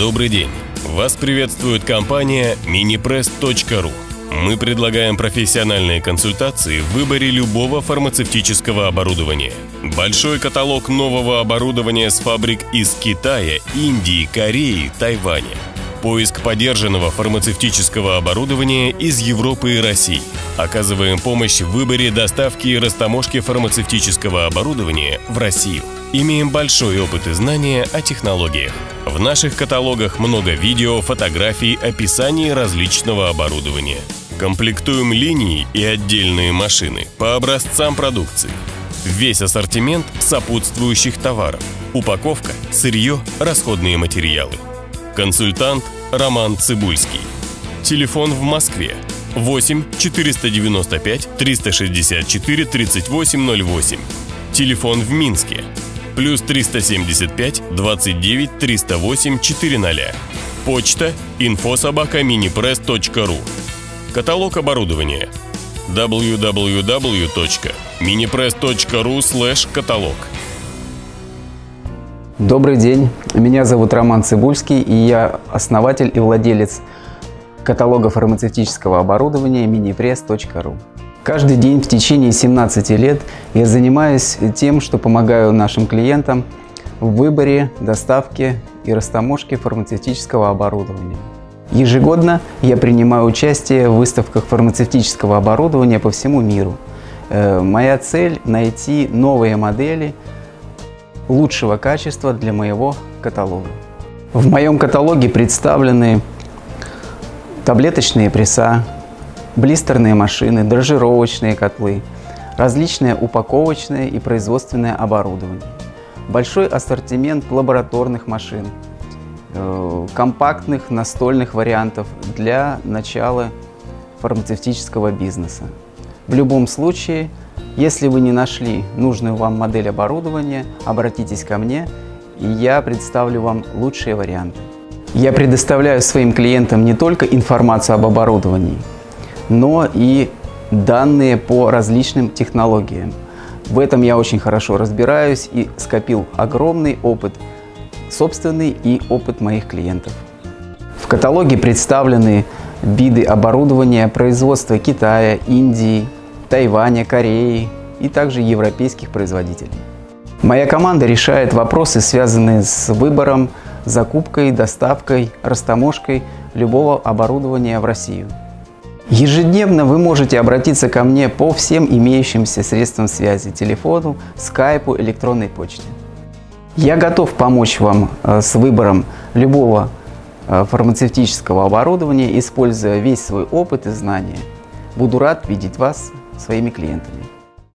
Добрый день! Вас приветствует компания minipress.ru. Мы предлагаем профессиональные консультации в выборе любого фармацевтического оборудования. Большой каталог нового оборудования с фабрик из Китая, Индии, Кореи, Тайваня. Поиск подержанного фармацевтического оборудования из Европы и России. Оказываем помощь в выборе доставки и растаможки фармацевтического оборудования в Россию. Имеем большой опыт и знания о технологиях. В наших каталогах много видео, фотографий, описаний различного оборудования. Комплектуем линии и отдельные машины по образцам продукции. Весь ассортимент сопутствующих товаров. Упаковка, сырье, расходные материалы. Консультант Роман Цибульский. Телефон в Москве 8 495 364 3808. Телефон в Минске плюс 375 29 308 400. Почта info.sobaka.minipress.ru Каталог оборудования www.minipress.ru каталог Добрый день, меня зовут Роман Цибульский, и я основатель и владелец каталога фармацевтического оборудования minipress.ru. Каждый день в течение 17 лет я занимаюсь тем, что помогаю нашим клиентам в выборе, доставке и растаможке фармацевтического оборудования. Ежегодно я принимаю участие в выставках фармацевтического оборудования по всему миру. Э, моя цель – найти новые модели лучшего качества для моего каталога. В моем каталоге представлены таблеточные пресса, блистерные машины, дрожжировочные котлы, различное упаковочное и производственное оборудование, большой ассортимент лабораторных машин – Э, компактных настольных вариантов для начала фармацевтического бизнеса. В любом случае, если вы не нашли нужную вам модель оборудования, обратитесь ко мне, и я представлю вам лучшие варианты. Я предоставляю своим клиентам не только информацию об оборудовании, но и данные по различным технологиям. В этом я очень хорошо разбираюсь и скопил огромный опыт – собственный и опыт моих клиентов. В каталоге представлены виды оборудования производства Китая, Индии, Тайваня, Кореи и также европейских производителей. Моя команда решает вопросы, связанные с выбором, закупкой, доставкой, растаможкой любого оборудования в Россию. Ежедневно вы можете обратиться ко мне по всем имеющимся средствам связи – телефону, скайпу, электронной почте. Я готов помочь вам э, с выбором любого э, фармацевтического оборудования, используя весь свой опыт и знания. Буду рад видеть вас своими клиентами.